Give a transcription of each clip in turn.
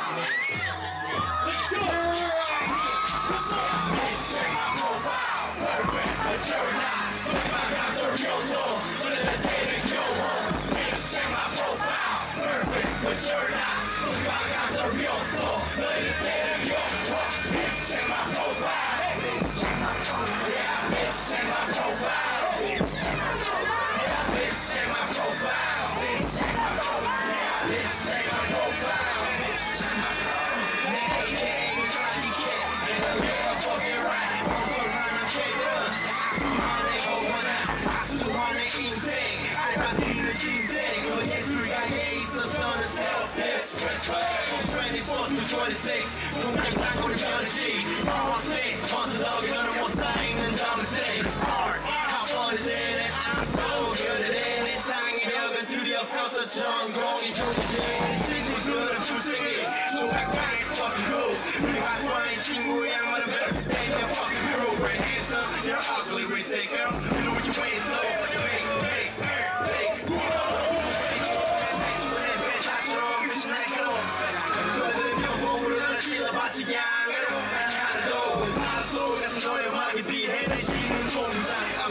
Yes. Power.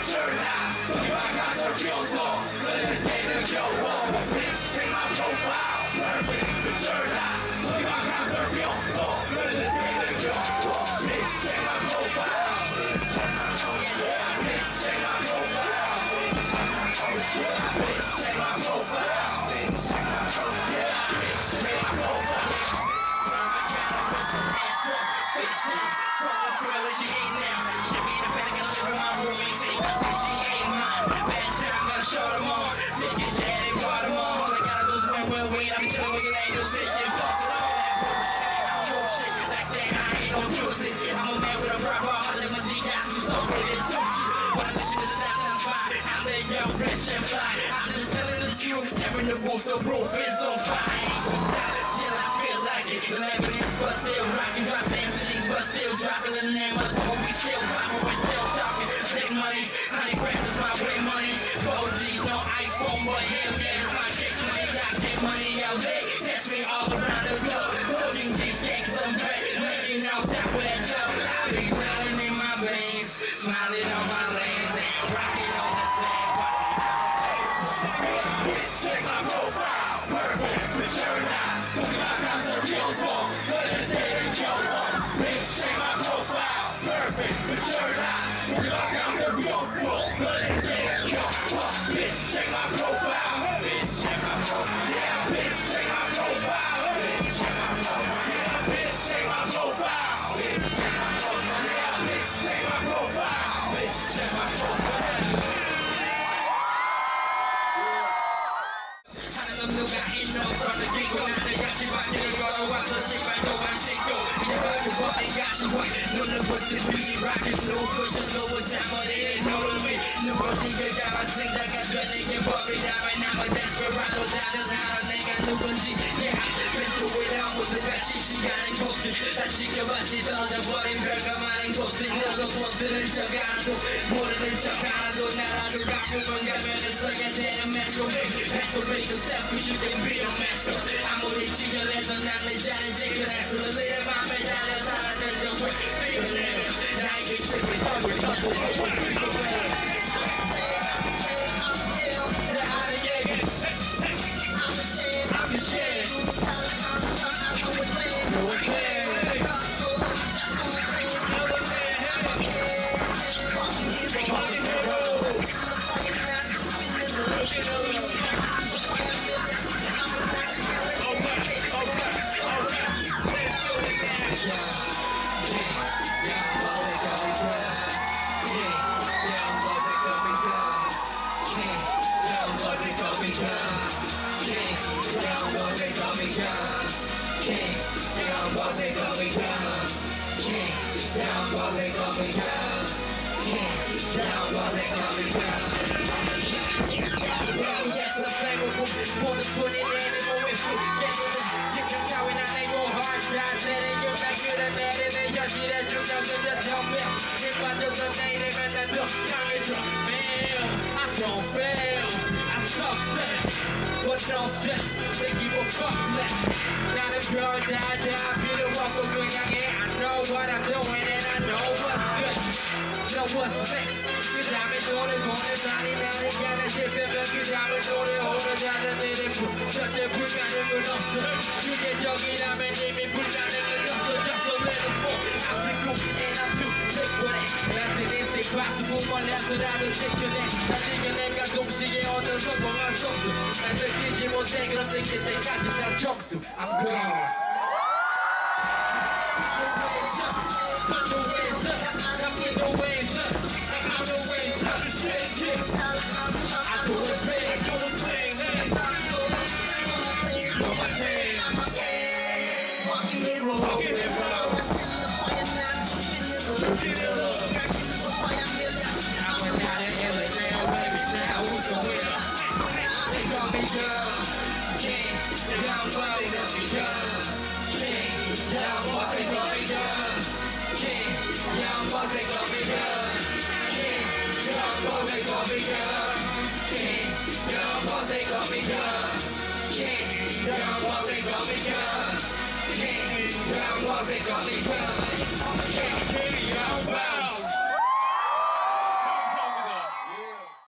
Literature, now, to my guys are killed. They know rich and fly. I'm just telling the truth. Tearing the roof, the roof is on fire. Ain't till I feel like it. Celebrities, but still rocking. Drop densities, but still dropping the name of the we still popping. We're still talking. Big money, honey, breakfast, my way money. 4G's, no iPhone, but hell yeah, 못 cause you. 나에게 쉽게 덕을 덕을 Don't stress, they give a fuck less. Not a girl, die, die, be the walk of good young I know what I'm doing and I know what's good. Know what's next. 그 다음에 노래 보내 다니 나니 가는 싶으면 그 다음에 노래 오르자는 일이 절대 불가능은 없어 유계적이라면 이미 불가능은 없어 Just a little more obstacle and I'm too sick with it Nothing is impossible 원래서라도 지켜내 Żyje ona żoną, a żoną Będę wiedział o zegrą, niech się tej karty na ciągsu I'm gone. Call me John